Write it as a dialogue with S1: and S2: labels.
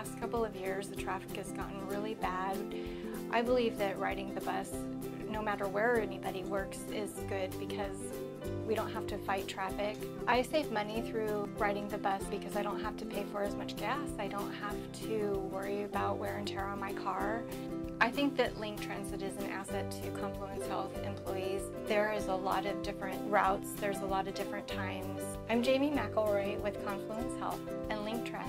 S1: last couple of years, the traffic has gotten really bad. I believe that riding the bus, no matter where anybody works, is good because we don't have to fight traffic. I save money through riding the bus because I don't have to pay for as much gas. I don't have to worry about wear and tear on my car. I think that Link Transit is an asset to Confluence Health employees. There is a lot of different routes, there's a lot of different times. I'm Jamie McElroy with Confluence Health, and Link Transit.